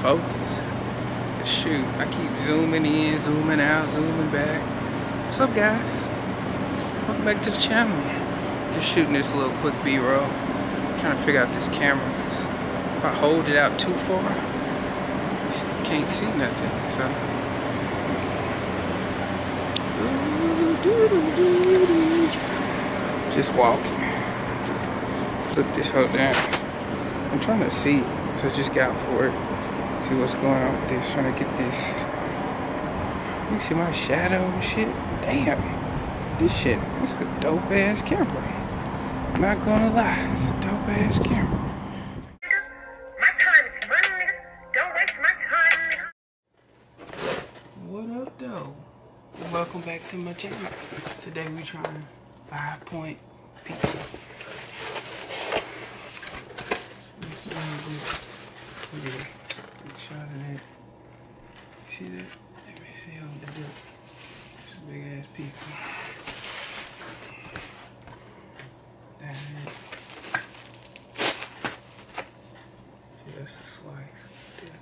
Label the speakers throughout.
Speaker 1: focus. But shoot, I keep zooming in, zooming out, zooming back. What's up, guys? Welcome back to the channel. Just shooting this little quick B-roll. Trying to figure out this camera, because if I hold it out too far, you can't see nothing, so. Just walking. Look this whole down. I'm trying to see, so just got for it. See what's going on with this. Trying to get this. You see my shadow and shit? Damn. This shit, it's a dope ass camera. I'm not gonna lie, it's a dope ass camera.
Speaker 2: My time is money, nigga. Don't waste my time, nigga.
Speaker 1: What up, though? Welcome back to my channel. Today we're trying five point pizza. Let's see how this- Look at it. Big shot of that. See that? Let me see how they do. It's big ass pizza. That's it. See, that's the slice. There.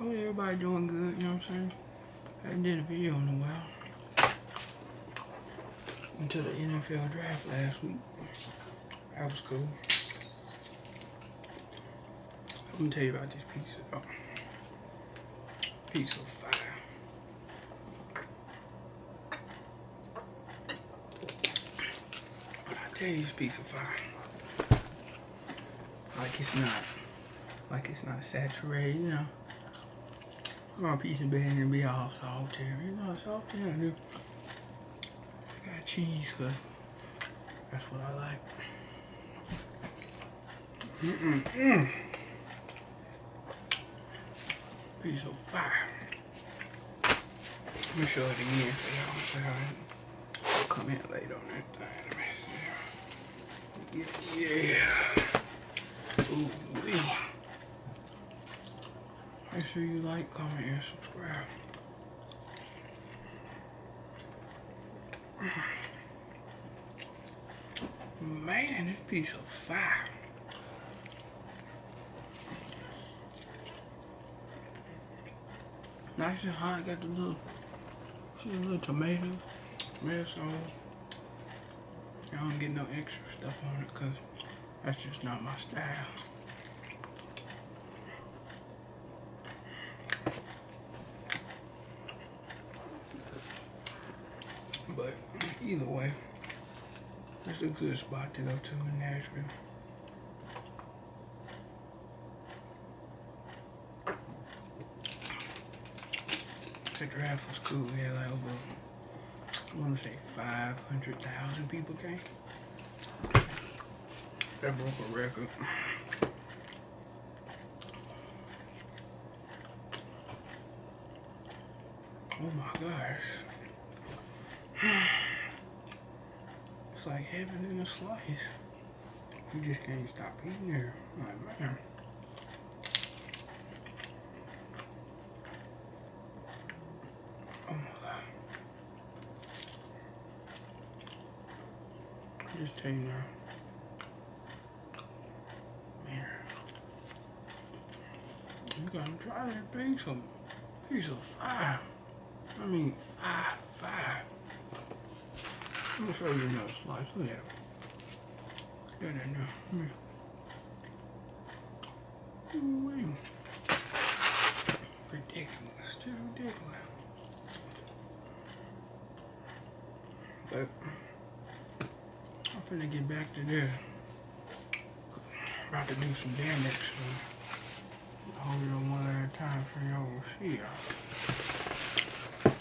Speaker 1: Oh, everybody doing good, you know what I'm saying? I haven't did a video in a while. Until the NFL draft last week. That was cool. I'm gonna tell you about this pizza though. Pizza fire. When I tell you this pizza fire, like it's not, like it's not saturated, you know. My pizza bag and be all soft here. You know, soft here. I got cheese, cause that's what I like. Mm-mm-mm. Piece of fire. Let me show it again for y'all. I'll come in late on that thing. Yeah. Ooh, wee. Make sure you like, comment, and subscribe. Man, this piece of fire. Nice and hot. Got the little, the little tomato, tomato sauce. I don't get no extra stuff on it because that's just not my style. But either way, that's a good spot to go to in Nashville. The draft was cool. We had like over, I want to say 500,000 people came. That broke a record. Oh my gosh. It's like heaven in a slice. You just can't stop eating there. Like, man. Oh my god. I just tell you. Man. You gotta try that piece of piece of fire. I mean five, five. Let me show you another slice. Look at that. Look at that. Come here. Ooh-wee. Ridiculous. Just ridiculous. But finna get back to this. About to do some damage. So hold it on one at a time for y'all to see y'all.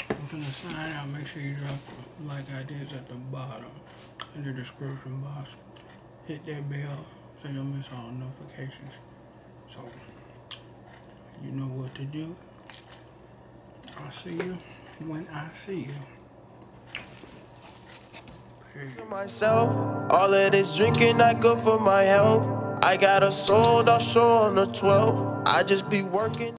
Speaker 1: I'm finna sign out. Make sure you drop like I did at the bottom in the description box. Hit that bell so you don't miss all notifications. So you know what to do. I'll see you when I see you.
Speaker 3: To myself. All of this drinking not good for my health. I got a sold, I'll show on the 12th. I just be working.